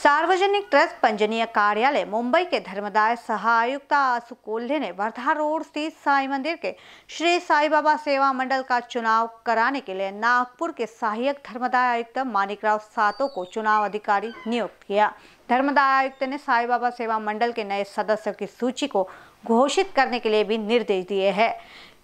सार्वजनिक ट्रस्ट पंजनीय कार्यालय मुंबई के धर्मदाय सहायुक्त आसु कोल्हे ने वर्धा रोड स्थित साई मंदिर के श्री साई बाबा सेवा मंडल का चुनाव कराने के लिए नागपुर के सहायक धर्मदाय आयुक्त मानिकराव सातो को चुनाव अधिकारी नियुक्त किया। धर्मदाय आयुक्त ने साई बाबा सेवा मंडल के नए सदस्यों की सूची को घोषित करने के लिए भी निर्देश दिए हैं।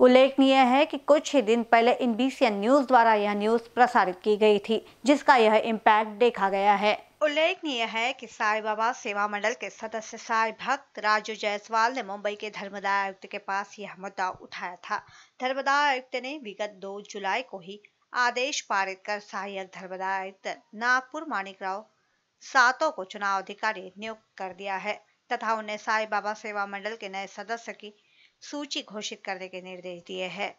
उल्लेखनीय है कि कुछ ही दिन पहले इन बीसीएन न्यूज़ द्वारा यह न्यूज़ प्रसारित की गई थी, जिसका यह इम्पैक्ट देखा गया है। उल्लेखनीय है कि साई बाबा सेवा मंडल के सदस्य साई भक्त राजू जायसवाल ने मुंबई के धर्मदाय आयुक्त के पास यह मुद्दा उठाया था। धर्मदाय आयुक्त ने विगत 2 जुलाई को ही आदेश पारित कर सहायक धर्मदाय आयुक्त नागपुर माणिक राव सातों को चुनाव अधिकारी नियुक्त कर दिया है तथा उन्हें साई बाबा सेवा मंडल के नए सदस्य की सूची घोषित करने के निर्देश दिए हैं।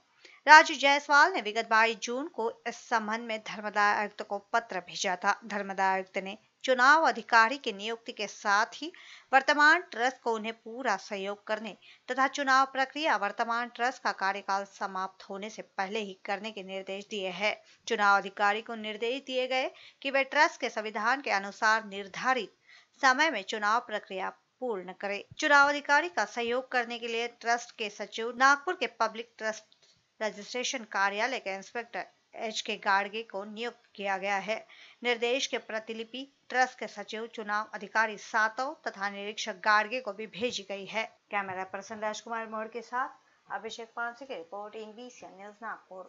राजू जायसवाल ने विगत 22 जून को इस संबंध में धर्मदाय आयुक्त को पत्र भेजा था। धर्मदाय आयुक्त ने चुनाव अधिकारी की नियुक्ति के साथ ही वर्तमान ट्रस्ट को उन्हें पूरा सहयोग करने तथा चुनाव प्रक्रिया वर्तमान ट्रस्ट का कार्यकाल समाप्त होने से पहले ही करने के निर्देश दिए हैं। चुनाव अधिकारी को निर्देश दिए गए कि वे ट्रस्ट के संविधान के अनुसार निर्धारित समय में चुनाव प्रक्रिया पूर्ण करे। चुनाव अधिकारी का सहयोग करने के लिए ट्रस्ट के सचिव, नागपुर के पब्लिक ट्रस्ट रजिस्ट्रेशन कार्यालय के इंस्पेक्टर एच के गाड़गे को नियुक्त किया गया है। निर्देश के प्रतिलिपि ट्रस्ट के सचिव, चुनाव अधिकारी सातव तथा निरीक्षक गाड़गे को भी भेजी गई है। कैमरा पर्सन राजकुमार मोहर के साथ अभिषेक पांसी की रिपोर्ट इन न्यूज़ नागपुर।